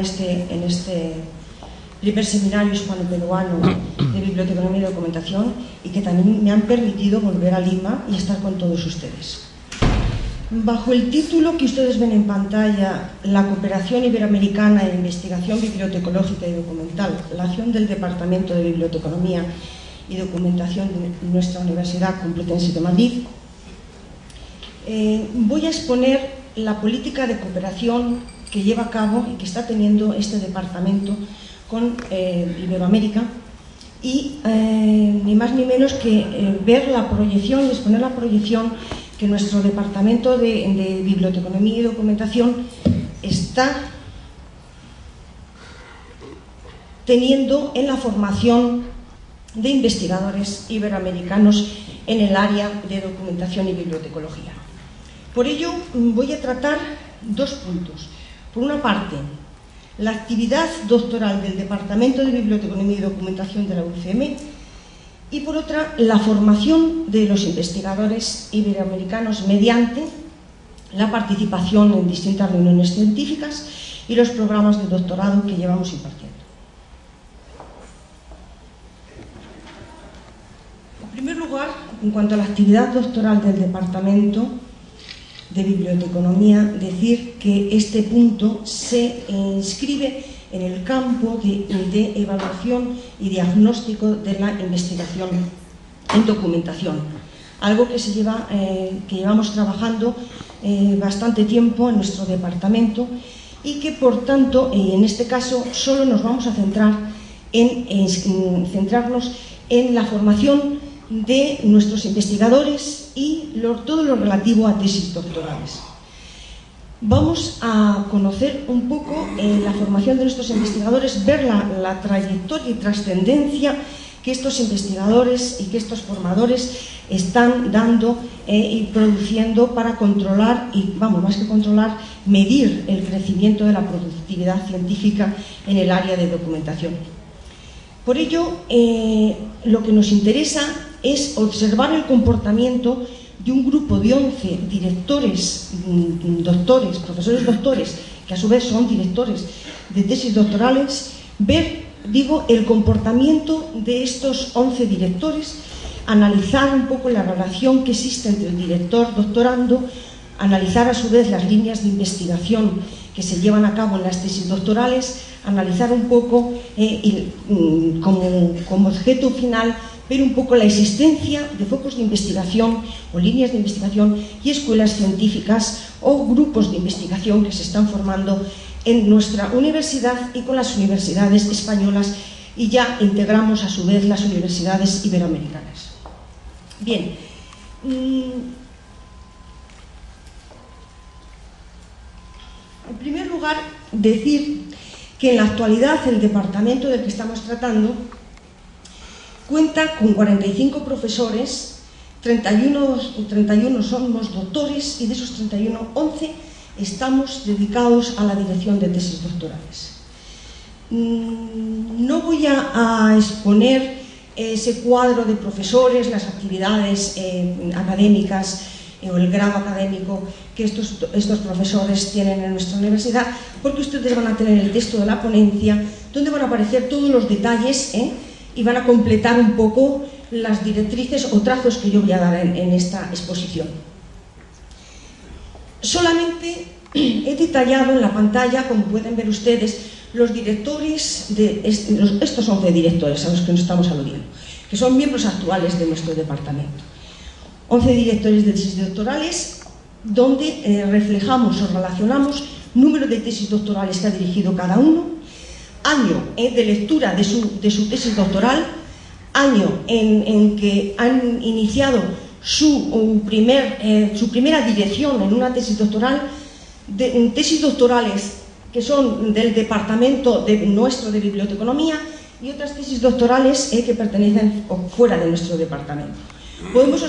este, en este primer seminario hispano-peruano de biblioteconomía y documentación y que también me han permitido volver a Lima y estar con todos ustedes. Bajo el título que ustedes ven en pantalla, La cooperación iberoamericana en investigación bibliotecológica y documental, la acción del Departamento de Biblioteconomía y Documentación de nuestra Universidad Complutense de Madrid, eh, voy a exponer la política de cooperación que lleva a cabo y que está teniendo este departamento con eh, Iberoamérica y eh, ni más ni menos que eh, ver la proyección exponer la proyección que nuestro departamento de, de biblioteconomía y documentación está teniendo en la formación de investigadores iberoamericanos en el área de documentación y bibliotecología. Por ello voy a tratar dos puntos. Por una parte, la actividad doctoral del Departamento de Biblioteconomía y Documentación de la UCM y por otra, la formación de los investigadores iberoamericanos mediante la participación en distintas reuniones científicas y los programas de doctorado que llevamos impartiendo. En primer lugar, en cuanto a la actividad doctoral del departamento, de biblioteconomía decir que este punto se inscribe en el campo de, evaluación y diagnóstico de la investigación en documentación, algo que, se lleva, eh, que llevamos trabajando eh, bastante tiempo en nuestro departamento y que por tanto en este caso solo nos vamos a centrar en, en, en centrarnos en la formación de nuestros investigadores y todo lo relativo a tesis doctorales. Vamos a conocer un poco eh, la formación de nuestros investigadores, ver la, la trayectoria y trascendencia que estos investigadores y que estos formadores están dando eh, y produciendo para controlar y, vamos, más que controlar, medir el crecimiento de la productividad científica en el área de documentación. Por ello, eh, lo que nos interesa es observar el comportamiento de un grupo de 11 directores, mm, doctores, profesores doctores, que a su vez son directores de tesis doctorales, ver, digo, el comportamiento de estos 11 directores, analizar un poco la relación que existe entre el director doctorando, analizar a su vez las líneas de investigación que se llevan a cabo en las tesis doctorales, analizar un poco eh, mm, como, como objeto final ver un poco la existencia de focos de investigación o líneas de investigación y escuelas científicas o grupos de investigación que se están formando en nuestra universidad y con las universidades españolas y ya integramos a su vez las universidades iberoamericanas. Bien, mm, en primer lugar decir que en la actualidad el departamento del que estamos tratando cuenta con 45 profesores, 31, 31 somos doctores y de esos 31, 11 estamos dedicados a la dirección de tesis doctorales. Mm, no voy a, exponer ese cuadro de profesores, las actividades eh, académicas eh, o el grado académico que estos, estos profesores tienen en nuestra universidad, porque ustedes van a tener el texto de la ponencia, donde van a aparecer todos los detalles eh, y van a completar un poco las directrices o trazos que yo voy a dar en, esta exposición. Solamente he detallado en la pantalla, como pueden ver ustedes, los directores de estos 11 directores a los que nos estamos aludiendo, que son miembros actuales de nuestro departamento. 11 directores de tesis doctorales, donde eh, reflejamos o relacionamos número de tesis doctorales que ha dirigido cada uno, año eh, de lectura de su, de su, tesis doctoral, año en, que han iniciado su, primer, eh, su, primera dirección en una tesis doctoral, tesis doctorales que son del departamento de, nuestro de biblioteconomía y otras tesis doctorales eh, que pertenecen fuera de nuestro departamento. Podemos